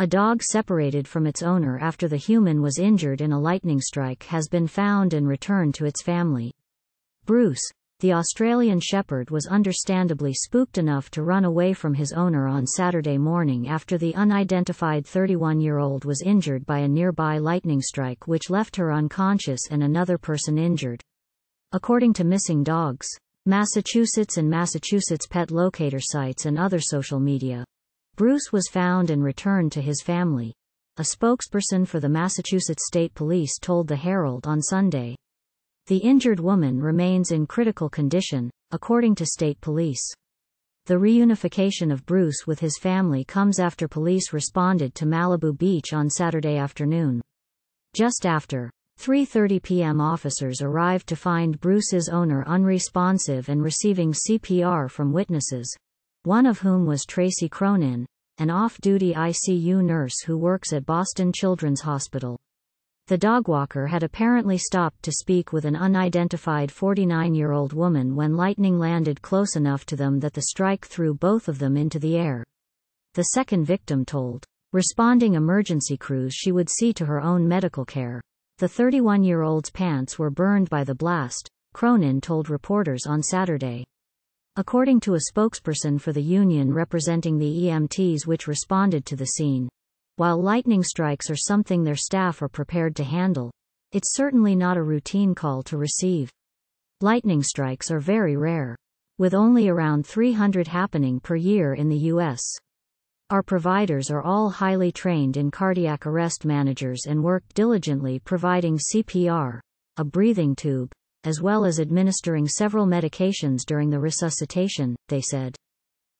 A dog separated from its owner after the human was injured in a lightning strike has been found and returned to its family. Bruce, the Australian Shepherd was understandably spooked enough to run away from his owner on Saturday morning after the unidentified 31-year-old was injured by a nearby lightning strike which left her unconscious and another person injured. According to Missing Dogs, Massachusetts and Massachusetts pet locator sites and other social media, Bruce was found and returned to his family. A spokesperson for the Massachusetts State Police told the Herald on Sunday. The injured woman remains in critical condition, according to state police. The reunification of Bruce with his family comes after police responded to Malibu Beach on Saturday afternoon. Just after 3:30 p.m. officers arrived to find Bruce's owner unresponsive and receiving CPR from witnesses, one of whom was Tracy Cronin, an off-duty ICU nurse who works at Boston Children's Hospital. The dogwalker had apparently stopped to speak with an unidentified 49 year old woman when lightning landed close enough to them that the strike threw both of them into the air. The second victim told responding emergency crews she would see to her own medical care. The 31 year old's pants were burned by the blast, Cronin told reporters on Saturday. According to a spokesperson for the union representing the EMTs which responded to the scene, while lightning strikes are something their staff are prepared to handle, it's certainly not a routine call to receive. Lightning strikes are very rare, with only around 300 happening per year in the U.S. Our providers are all highly trained in cardiac arrest managers and work diligently providing CPR, a breathing tube, as well as administering several medications during the resuscitation, they said.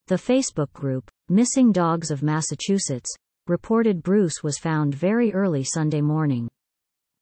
The Facebook group, Missing Dogs of Massachusetts, reported Bruce was found very early Sunday morning.